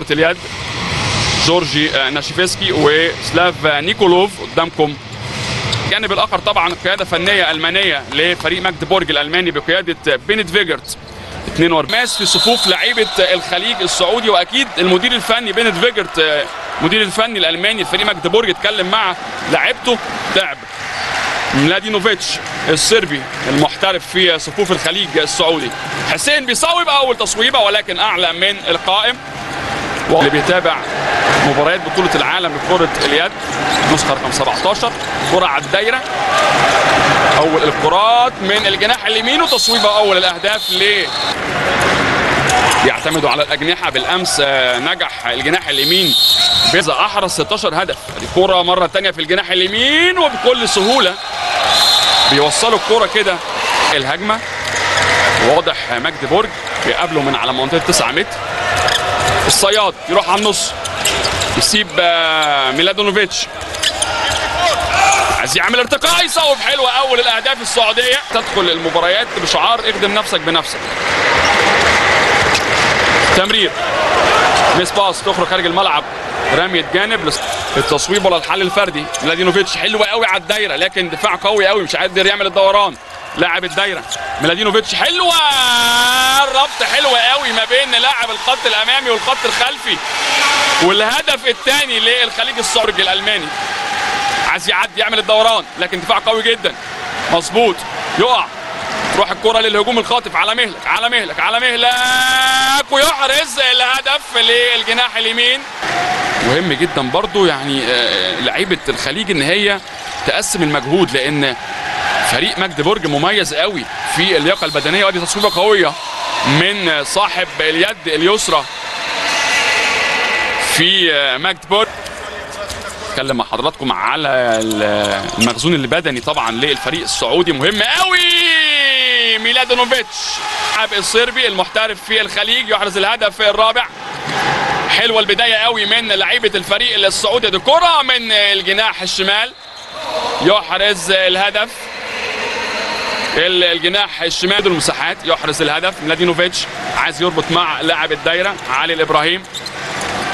كره اليد جورجي آه، ناشيفسكي وسلاف آه، نيكولوف قدامكم. الجانب الآخر طبعا قياده فنيه المانيه لفريق ماجدبورج الألماني بقيادة بينت فيجرت. 42 ماس في صفوف لعيبة الخليج السعودي وأكيد المدير الفني بينت فيجرت آه، المدير الفني الألماني لفريق ماجدبورج اتكلم مع لاعيبته تعب. ملادينوفيتش الصربي المحترف في صفوف الخليج السعودي. حسين بيصوب أول تصويبة ولكن أعلى من القائم. واللي بيتابع مباريات بطولة العالم لكرة اليد نسخة رقم 17 كرة على الدايرة. أول الكرات من الجناح اليمين وتصويبة أول الأهداف ل يعتمدوا على الأجنحة بالأمس آه، نجح الجناح اليمين. بيزا أحرز 16 هدف. دي كرة مرة تانية في الجناح اليمين وبكل سهولة بيوصلوا الكرة كده الهجمة. واضح ماجدبورج بيقابله من على منطقة 9 متر. الصياد يروح على النص. يسيب آه، ميلادونوفيتش. عايز يعمل ارتقاء يصوب. حلوة أول الأهداف السعودية. تدخل المباريات بشعار اخدم نفسك بنفسك. تمرير. miss pass تخرج خارج الملعب. رمية جانب التصويب ولا الحل الفردي. ميلادينوفيتش حلو قوي على الدايرة لكن دفاع قوي قوي مش قادر يعمل الدوران. لاعب الدايره. ميلادينوفيتش حلوة. الربط حلو قوي ما بين لاعب الخط الأمامي والخط الخلفي. والهدف الثاني للخليج السعودي الألماني. عايز يعدي يعمل الدوران لكن دفاع قوي جدا. مظبوط. يقع. تروح الكرة للهجوم الخاطف. على مهلك على مهلك على مهلك. ويحرز الهدف للجناح اليمين. مهم جدا برضو يعني آه، لعيبة الخليج إن هي تقسم المجهود لأن فريق مجدبورج مميز قوي في اللياقة البدنية. وادي تصويبة قوية من صاحب اليد اليسرى في مجدبورج. اتكلم مع حضراتكم على ال- المخزون البدني طبعا للفريق السعودي. مهم قوي! ميلادونوفيتش اللاعب الصربي المحترف في الخليج يحرز الهدف الرابع. حلوة البداية قوي من لعيبة الفريق السعودي. دي كرة من الجناح الشمال يحرز الهدف. ال- الجناح الشمال دول المساحات يحرز الهدف. ميلادينوفيتش عايز يربط مع لاعب الدايرة. علي الإبراهيم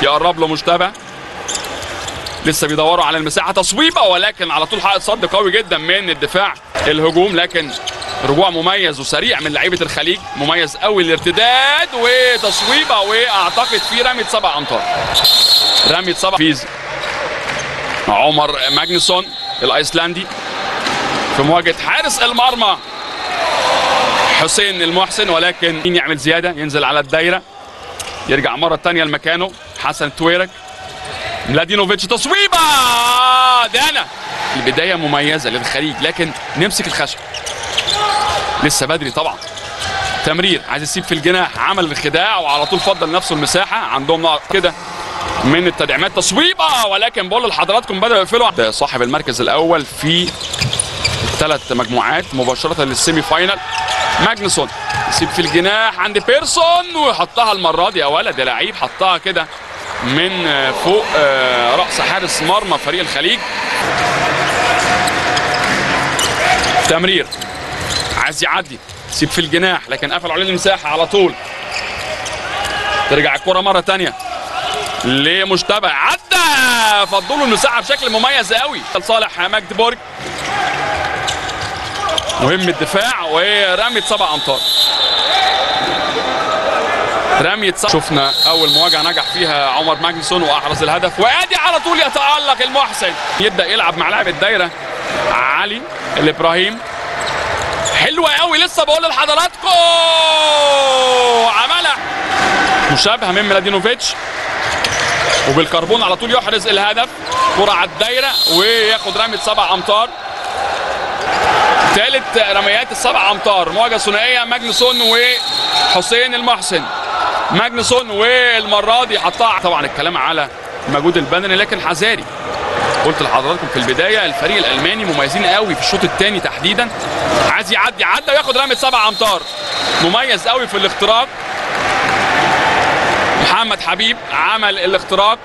يقرب له مجتبى لسه بيدوروا على المساحة. تصويبة ولكن على طول حائط صد قوي جدا من الدفاع الهجوم. لكن رجوع مميز وسريع من لعيبة الخليج. مميز قوي الارتداد وتصويبة وأعتقد في رمية سبع أمتار. رمية سبع. فيز عمر ماجنسون الأيسلندي في مواجهة حارس المرمى. حسين المحسن ولكن مين يعمل زيادة؟ ينزل على الدايرة. يرجع مرة ثانية لمكانه. حسن تويرك. ملادينوفيتش تصويبة! دانا البداية مميزة للخليج لكن نمسك الخشب. لسه بدري طبعا. تمرير عايز يسيب في الجناح عمل الخداع وعلى طول فضل نفسه المساحة. عندهم نقط كده من التدعيمات. تصويبة! ولكن بقول لحضراتكم بدأوا يقفلوا. صاحب المركز الأول في ثلاث مجموعات مباشرة لل semi final. ماجنسون يسيب في الجناح عند بيرسون ويحطها المرة دي يا ولد يا لعيب حطها كده من فوق آه، رأس حارس مرمى فريق الخليج. تمرير عايز يعدي سيب في الجناح لكن قفل عليه المساحة على طول. ترجع الكرة مرة تانية لمجتبى عدى فضلوا المساحة بشكل مميز قوي. لصالح ماجدبورج مهم الدفاع ورمية سبع امتار رمية سبع شفنا أول مواجهة نجح فيها عمر ماجنسون وأحرز الهدف وأدي على طول يتألق المحسن. يبدأ يلعب مع لاعب الدايرة علي الإبراهيم. حلوة قوي لسه بقول لحضراتكم. عملها مشابهة من ميلادينوفيتش. وبالكربون على طول يحرز الهدف. كرة على الدايرة وياخد رمية سبع أمتار ثالث رميات السبع أمتار. مواجهة ثنائية ماجنسون وحسين المحسن. ماجنسون والمرة دي حطها طبعا الكلام على المجهود البدني لكن حذاري. قلت لحضراتكم في البداية الفريق الألماني مميزين قوي في الشوط الثاني تحديدا. عايز يعدي عدى وياخد رمية سبع أمتار. مميز قوي في الاختراق. محمد حبيب عمل الاختراق.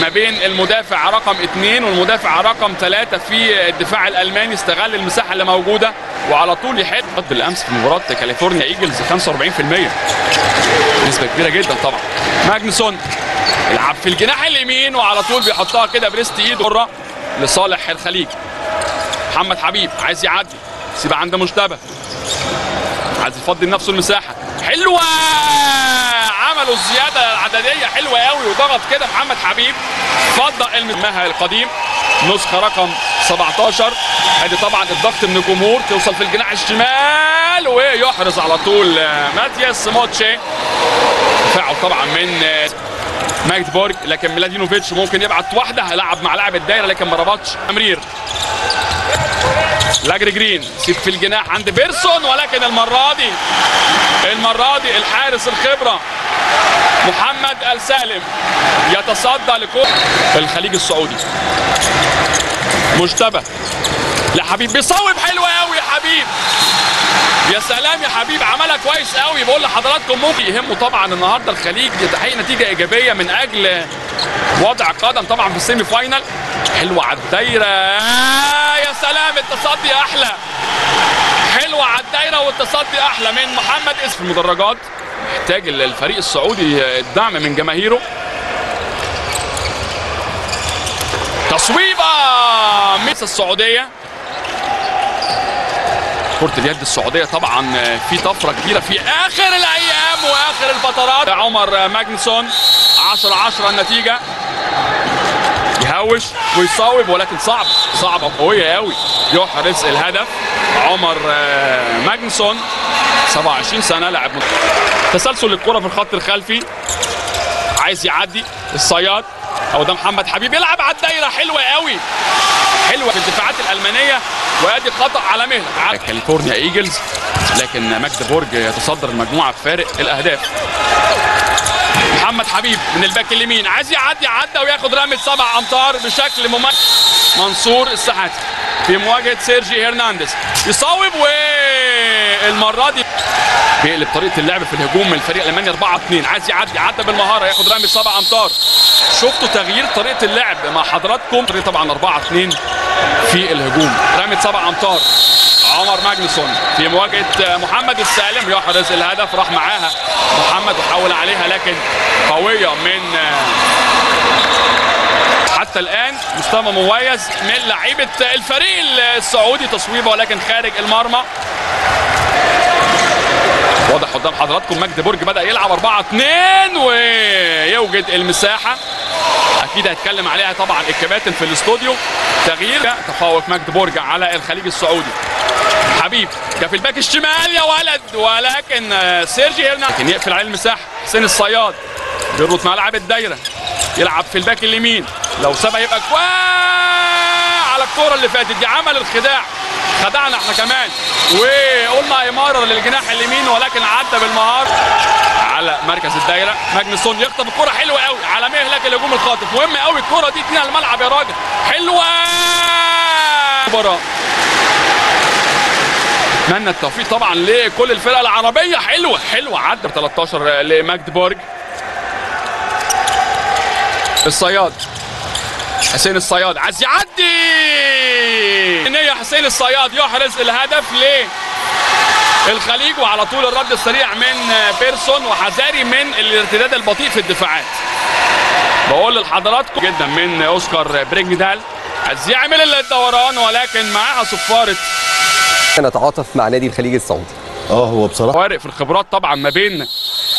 ما بين المدافع رقم اثنين والمدافع رقم ثلاثة في الدفاع الألماني استغل المساحة اللي موجودة وعلى طول يحل بالأمس في مباراة كاليفورنيا إيجلز 45% نسبة كبيرة جدا طبعا. ماجنسون يلعب في الجناح اليمين وعلى طول بيحطها كده ب wrist إيده. بره لصالح الخليج. محمد حبيب عايز يعدي. سيبها عند مشتبه. عايز يفضي لنفسه المساحة. حلوة! عملوا الزياده العدديه حلوة قوي وضغط كده. محمد حبيب فضى المها القديم. نسخة رقم 17 أدي طبعا الضغط من الجمهور. توصل في الجناح الشمال ويحرز على طول ماتياس موتشي. تفاعل طبعا من ماجدبورج لكن ميلادينوفيتش ممكن يبعت واحدة. هيلعب مع لاعب الدايرة لكن ما ربطش. تمرير لاجري جرين سيب في الجناح عند بيرسون ولكن المرة دي المرة دي الحارس الخبرة محمد السالم يتصدى لكل الخليج السعودي. مجتبى لحبيب بيصوب حلو قوي يا حبيب. يا سلام يا حبيب عملها كويس قوي بقول لحضراتكم ممكن يهمه طبعا النهارده الخليج يتحقق نتيجة إيجابية من أجل وضع قدم طبعا في ال semi final. حلوة على الدايرة. سلام التصدي أحلى. حلوة على الدايرة والتصدي أحلى. من محمد اسم المدرجات. محتاج الفريق السعودي الدعم من جماهيره. تصويبه ميس السعودية. كرة اليد السعودية طبعا في طفرة كبيرة في آخر الأيام وآخر الفترات. عمر ماجنسون 10 10 النتيجة. يهوش ويصوب ولكن صعب صعبة قوية قوي يحرز الهدف. عمر آه، ماجنسون 27 سنة لاعب تسلسل الكرة في الخط الخلفي. عايز يعدي الصياد. أو ده محمد حبيب. يلعب على الدايرة. حلوة قوي حلوة في الدفاعات الألمانية. وأدي خطأ على مهله كاليفورنيا إيجلز. لكن ماجدبورج يتصدر المجموعة بفارق الأهداف. محمد حبيب من ال back اليمين. عايز يعدي عدى وياخد رمي سبع أمتار بشكل مميز. منصور السيهاتي في مواجهة سيرجي هرنانديز. يصوب والمرة دي. بيقلب طريقة اللعب في الهجوم من الفريق الألماني 4 2 عايز يعدي عدى بالمهارة ياخد رمي سبع أمتار. شفتوا تغيير طريقة اللعب مع حضراتكم؟ طبعا 4 2 في الهجوم. رمي سبع أمتار. عمر ماجنسون في مواجهة محمد السالم. يحرز الهدف راح معاها. محمد وحول عليها لكن قوية من حتى الآن مستوى مميز من لعيبة الفريق السعودي. تصويبه ولكن خارج المرمى. واضح قدام حضراتكم مجدي بدأ يلعب 4 2 ويوجد المساحة. أكيد هيتكلم عليها طبعا الكباتن في الاستوديو. تغيير تفوق مجدي برج على الخليج السعودي. حبيب. ده في ال back الشمال يا ولد. ولكن آه، سيرجي هيرنانديز يقفل عليه المساحه حسين الصياد بيربط مع لاعب الدايرة. يلعب في ال back اليمين. لو سابها يبقى على الكورة اللي فاتت. دي عمل الخداع. خدعنا إحنا كمان. وقلنا اماره للجناح اليمين ولكن عدى بالمهارة. على مركز الدايرة. ماجنسون يخطف الكره حلوة قوي على مهلك الهجوم الخاطف. مهم قوي الكره دي تنهي الملعب يا راجل. حلوة! اتمنى التوفيق طبعا لكل الفرق العربية. حلوة حلوة. عدى 13 لماجدبورج الصياد. حسين الصياد. عايز يعدي! نية حسين الصياد يحرز الهدف للخليج وعلى طول الرد السريع من بيرسون وحذاري من الارتداد البطيء في الدفاعات. بقول لحضراتكم جدا من أوسكار برينجدال. عايز يعمل الدوران ولكن معاها صفارة نتعاطف مع نادي الخليج السعودي. آه هو بصراحة فارق في الخبرات طبعا ما بين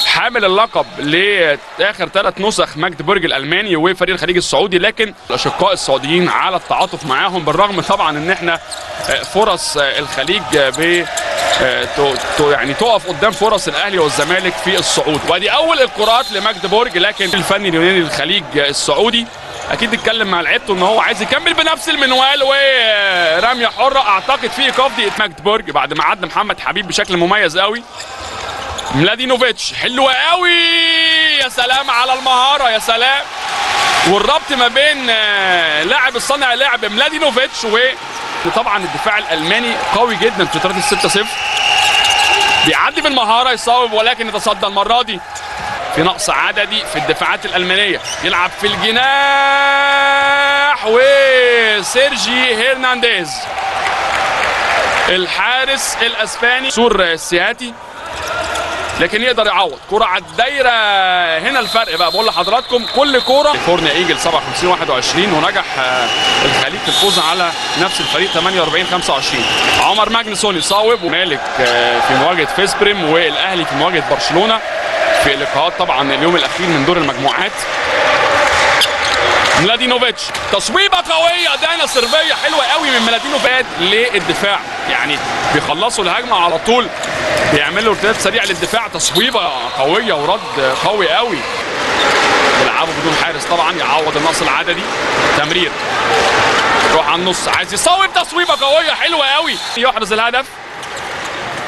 حامل اللقب لآخر ثلاث نسخ ماجدبورج الألماني وفريق الخليج السعودي لكن الأشقاء السعوديين على التعاطف معاهم بالرغم طبعا إن إحنا آه، فرص آه، الخليج آه، ب يعني تقف قدام فرص الأهلي والزمالك في الصعود. وأدي أول الكرات لماجدبورج لكن الفني اليوناني للخليج السعودي. أكيد اتكلم مع لعيبته ان هو عايز يكمل بنفس المنوال ورميه حره اعتقد في ايقاف دقيقه ماجدبورج بعد ما عدى محمد حبيب بشكل مميز قوي. ملادينوفيتش حلوة قوي. يا سلام على المهارة يا سلام. والربط ما بين آه، لاعب الصانع لاعب ملادينوفيتش وطبعا الدفاع الألماني قوي جدا في طريقة الستة صفر. بيعدي بالمهارة يصوب ولكن يتصدى المرة دي. في نقص عددي في الدفاعات الألمانية. يلعب في الجناح وسيرجي هيرنانديز. الحارس الأسباني سور السياتي لكن يقدر يعوض. كرة على الدايرة. هنا الفرق بقى. بقول لحضراتكم كل كرة كورنيا إيجل 57 21 ونجح آه، الخليج في الفوز على نفس الفريق 48 25 عمر ماجنسون يصوب ومالك آه، في مواجهة فيسبريم والأهلي في مواجهة برشلونة. في لقاءات طبعا اليوم الأخير من دور المجموعات. ملادينوفيتش تصويبة قوية دانا سربيه حلوة قوي من ملادينوفيتش للدفاع. يعني بيخلصوا الهجمة على طول بيعملوا ارتداد سريع للدفاع. تصويبة قوية ورد قوي قوي. يلعبوا بدون حارس طبعا يعوض النقص العددي. تمرير يروح على النص عايز يصوب. تصويبة قوية حلوة قوي. يحرز الهدف.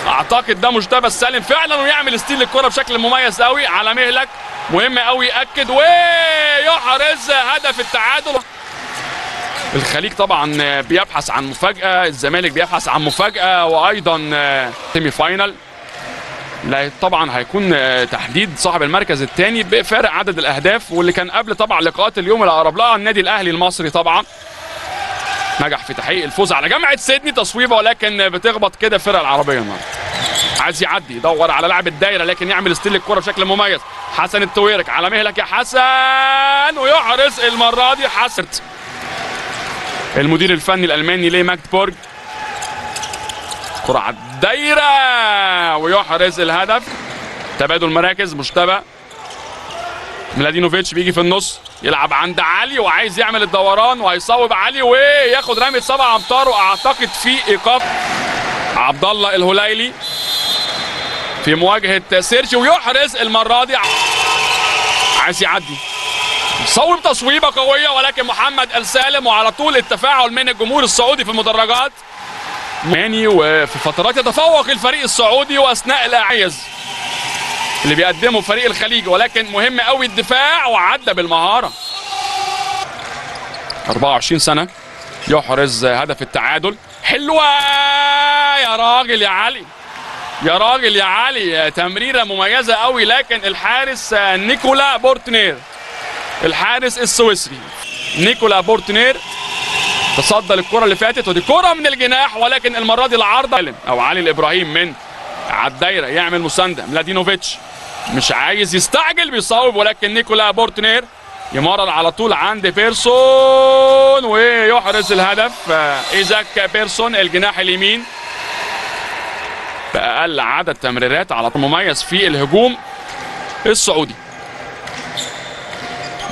أعتقد ده مجتبى السالم فعلا ويعمل steal للكره بشكل مميز قوي على مهلك. مهم قوي يأكد. ويحرز هدف التعادل. الخليج طبعا بيبحث عن مفاجأة. الزمالك بيبحث عن مفاجأة. وأيضا semi final لا طبعا هيكون تحديد صاحب المركز الثاني بفارق عدد الأهداف. واللي كان قبل طبعا لقاءات اليوم اللي اقرب لها النادي الأهلي المصري طبعا. نجح في تحقيق الفوز على جامعة سيدني تصويبه ولكن بتخبط كده الفرق العربية النهارده. عايز يعدي يدور على لاعب الدايرة لكن يعمل steal الكرة بشكل مميز. حسن التويرك على مهلك يا حسن ويحرز المرة دي حسن. المدير الفني الألماني ليه ماجدبورج كرة على الدايرة ويحرز الهدف. تبادل مراكز مجتبى. ميلادينوفيتش بيجي في النص يلعب عند علي وعايز يعمل الدوران وهيصوب علي وياخد رميه سبع أمتار وأعتقد في إيقاف عبد الله الهليلي. في مواجهة سيرجي ويحرز المرة دي. عايز يعدي. صوب تصويبة قوية ولكن محمد السالم وعلى طول التفاعل من الجمهور السعودي في المدرجات. ماني وفي فترات يتفوق الفريق السعودي وأثناء الأعيز اللي بيقدمه فريق الخليج ولكن مهم قوي الدفاع وعدى بالمهارة. 24 سنة يحرز هدف التعادل. حلوة يا راجل يا علي. يا راجل يا علي تمريرة مميزة قوي لكن الحارس نيكولا بورتنير. الحارس السويسري. نيكولا بورتنير تصدى للكرة اللي فاتت ودي كرة من الجناح ولكن المرة دي العارضة. أو علي الإبراهيم من على الدايرة يعمل مساندة. ملادينوفيتش مش عايز يستعجل بيصوب ولكن نيكولا بورتنير يمرر على طول عند بيرسون ويحرز الهدف. إيزاك بيرسون الجناح اليمين. بأقل عدد تمريرات على مميز في الهجوم السعودي.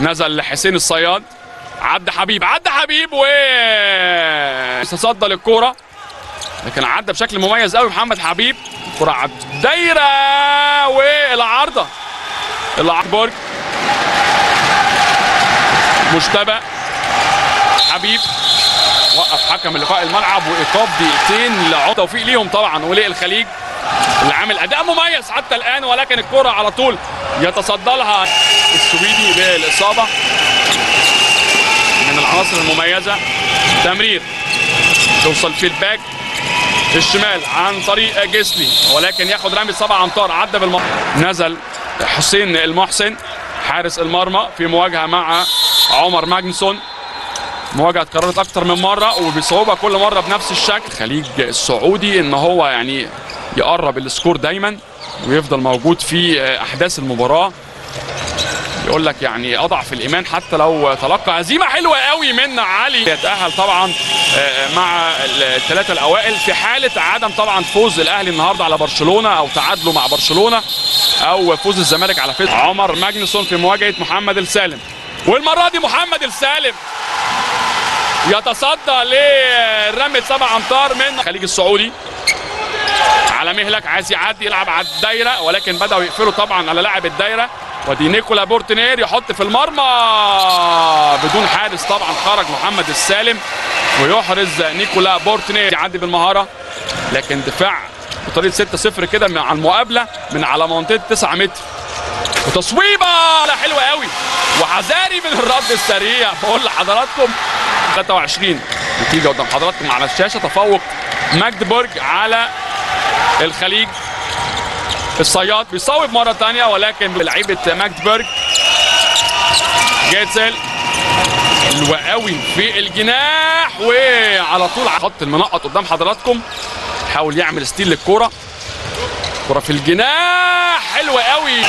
نزل حسين الصياد. عدى حبيب عدى حبيب و تصدى للكورة. لكن عدى بشكل مميز قوي محمد حبيب. كرة على الدايرة والعارضة. العربورج مشتبه. حبيب. وقف حكم اللقاء الملعب وإيقاف دقيقتين لعمر. توفيق ليهم طبعا وليه الخليج اللي عامل أداء مميز حتى الآن ولكن الكرة على طول يتصدى لها السويدي بالإصابة من العناصر المميزة. تمرير توصل في الباك الشمال عن طريق جسلي ولكن ياخد رمي سبع امتار عدى بالم نزل حسين المحسن حارس المرمى في مواجهة مع عمر ماجنسون. مواجهة اتكررت أكتر من مرة وبصعوبة كل مرة بنفس الشكل. الخليج السعودي إن هو يعني يقرب ال score دايما ويفضل موجود في أحداث المباراة. يقول لك يعني أضعف الإيمان حتى لو تلقى هزيمة حلوة قوي من علي. يتأهل طبعا مع الثلاثة الأوائل في حالة عدم طبعا فوز الأهلي النهارده على برشلونة أو تعادله مع برشلونة أو فوز الزمالك على فيس عمر ماجنسون في مواجهة محمد السالم. والمرة دي محمد السالم يتصدى لرميه سبع أمتار من الخليج السعودي. على مهلك عايز يعدي يلعب على الدايرة ولكن بدأوا يقفلوا طبعا على لاعب الدايرة. ودي نيكولا بورتنير يحط في المرمى. بدون حارس طبعا خرج محمد السالم ويحرز نيكولا بورتنير يعدي بالمهارة لكن دفاع بطريقه 6 0 كده مع المقابلة من على منطقة 9 متر. وتصويبة! حلوة قوي. وحذاري من الرد السريع. بقول لحضراتكم 23 نتيجة قدام حضراتكم على الشاشة. تفوق ماجدبورج على الخليج. الصياد بيصوب مرة ثانية ولكن لعيبه ماجدبرج. جيسلي حلوة قوي في الجناح وعلى طول على خط المنقط قدام حضراتكم. حاول يعمل steal للكرة كرة في الجناح حلوة قوي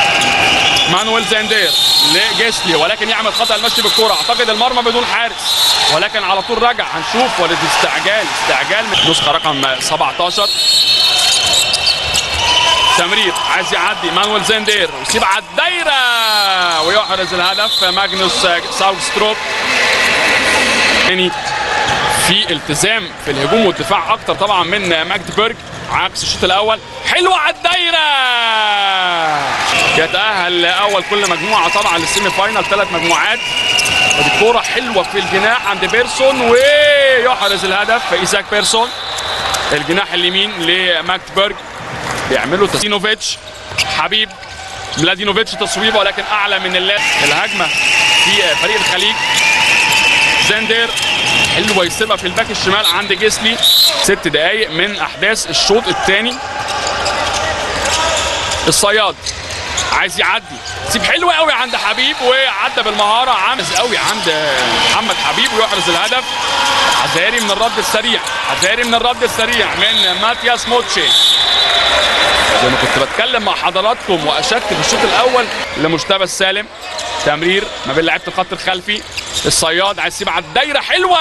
مانويل زاندير لجيسلي ولكن يعمل خطأ المشي بالكرة أعتقد المرمى بدون حارس. ولكن على طول رجع هنشوف ولا دي استعجال استعجال من نسخة رقم 17 تمرير عايز يعدي. مانويل زاندير ويسيب على الدايرة. ويحرز الهدف ماجنوس ساوستروب تاني في التزام في الهجوم والدفاع أكتر طبعا من ماجدبرج عكس الشوط الأول. حلوة على الدايرة. يتأهل أول كل مجموعة طبعا لل semi final. ثلاث مجموعات. ودي كوره حلوة في الجناح عند بيرسون ويحرز الهدف ايزاك بيرسون. الجناح اليمين لماجدبرج بيعملوا تسينوفيتش حبيب ملادينوفيتش تصويبه ولكن أعلى من اللات الهجمة في فريق الخليج. زاندير حلوة يسيبها في الباك الشمال عند جيسلي. ست دقايق من أحداث الشوط الثاني. الصياد. عايز يعدي. سيب حلوة قوي عند حبيب وعدى بالمهارة. عامز قوي عند محمد حبيب ويحرز الهدف. حذاري من الرد السريع. حذاري من الرد السريع من ماتياس موتشي. زي ما كنت بتكلم مع حضراتكم واشدت في الشوط الأول لمجتبى السالم. تمرير ما بين لعيبة الخط الخلفي. الصياد عايز يسيب على الدايرة حلوة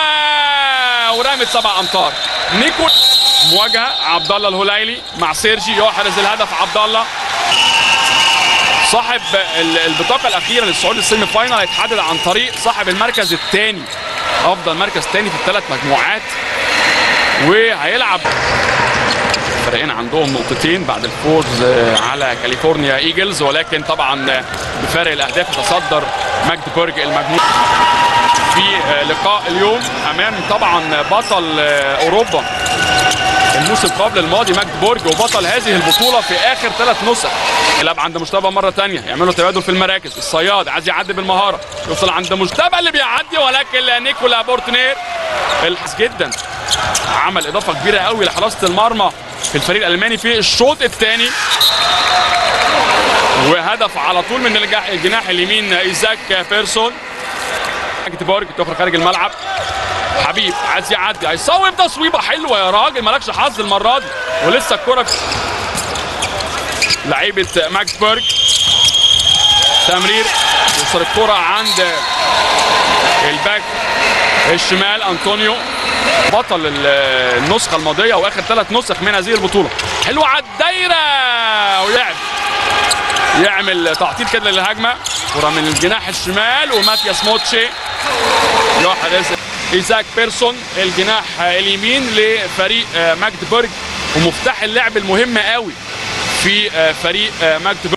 ورمت سبع أمتار. نيكو مواجهة عبد الله الهليلي مع سيرجي. يحرز الهدف عبد الله. صاحب ال- البطاقة الأخيرة للصعود لل semi final هيتحدد عن طريق صاحب المركز الثاني. أفضل مركز ثاني في الثلاث مجموعات. وهيلعب الفريقين عندهم نقطتين بعد الفوز على كاليفورنيا إيجلز. ولكن طبعا بفارق الأهداف يتصدر ماجدبورج المجموعة. في لقاء اليوم أمام طبعا بطل أوروبا. الموسم قبل الماضي ماجدبورج وبطل هذه البطولة في آخر ثلاث نسخ. يلعب عند مجتبى مرة ثانية يعملوا تبادل في المراكز. الصياد عايز يعدي بالمهارة. يوصل عند مجتبى اللي بيعدي ولكن نيكولا بورتنير الحس جدا. عمل إضافة كبيرة قوي لحراسة المرمى في الفريق الألماني في الشوط الثاني. وهدف على طول من الجناح- اليمين إيزاك بيرسون ماجدبورج تخرج خارج الملعب. حبيب عايز يعدي. هيصوب تصويبة حلوة يا راجل. مالكش حظ المرة دي. ولسه الكرة لعيبة ماجدبورج تمرير. يوصل الكرة عند الباك الشمال أنطونيو. بطل ال- النسخة الماضية وآخر ثلاث نسخ من هذه البطولة. حلوة على الدايرة. ويلعب يعمل تعطيل كده للهجمة. كرة من الجناح الشمال. وماتياس موتشي. يحرز إيزاك بيرسون الجناح اليمين لفريق آه، ماجدبورج ومفتاح اللعب المهم قوي في آه، فريق آه، ماجدبورج